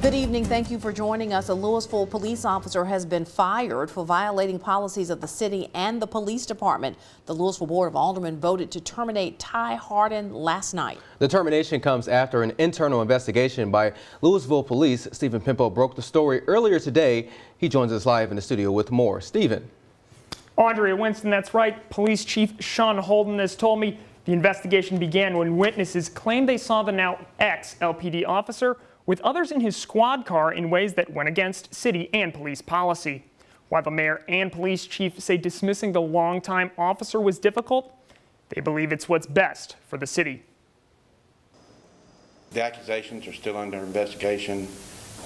Good evening. Thank you for joining us. A Louisville police officer has been fired for violating policies of the city and the police department. The Louisville Board of Aldermen voted to terminate Ty Harden last night. The termination comes after an internal investigation by Louisville Police. Stephen Pimpo broke the story earlier today. He joins us live in the studio with more. Stephen. Andrea Winston, that's right. Police Chief Sean Holden has told me the investigation began when witnesses claimed they saw the now ex-LPD officer with others in his squad car in ways that went against city and police policy. While the mayor and police chief say dismissing the longtime officer was difficult, they believe it's what's best for the city. The accusations are still under investigation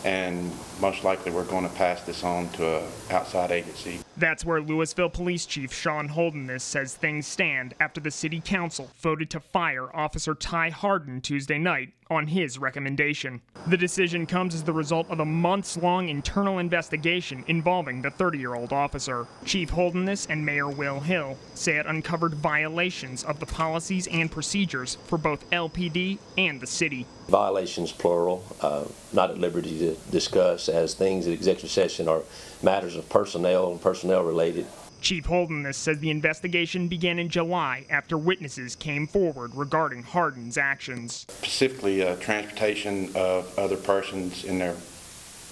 and most likely we're going to pass this on to an outside agency. That's where Louisville Police Chief Sean Holden says things stand after the city council voted to fire Officer Ty Harden Tuesday night on his recommendation. The decision comes as the result of a months-long internal investigation involving the 30-year-old officer. Chief Holderness and Mayor Will Hill say it uncovered violations of the policies and procedures for both LPD and the city. Violations plural, uh, not at liberty to discuss as things at executive session are matters of personnel and personnel related. Chief Holderness says the investigation began in July after witnesses came forward regarding Hardin's actions. Specifically, uh, transportation of other persons in their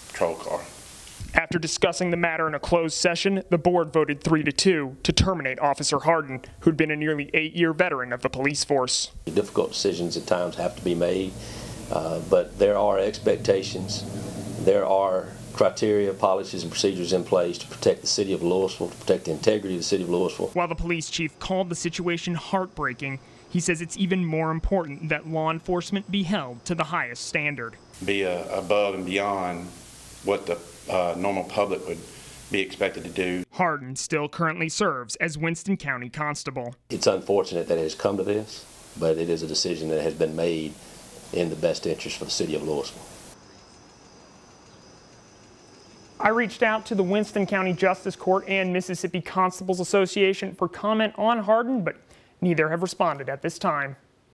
patrol car. After discussing the matter in a closed session, the board voted 3 to 2 to terminate Officer Hardin, who'd been a nearly eight year veteran of the police force. Difficult decisions at times have to be made, uh, but there are expectations, there are criteria, policies, and procedures in place to protect the city of Louisville, to protect the integrity of the city of Louisville. While the police chief called the situation heartbreaking, he says it's even more important that law enforcement be held to the highest standard. Be uh, above and beyond what the uh, normal public would be expected to do. Hardin still currently serves as Winston County Constable. It's unfortunate that it has come to this, but it is a decision that has been made in the best interest for the city of Louisville. I reached out to the Winston County Justice Court and Mississippi Constables Association for comment on Harden, but neither have responded at this time.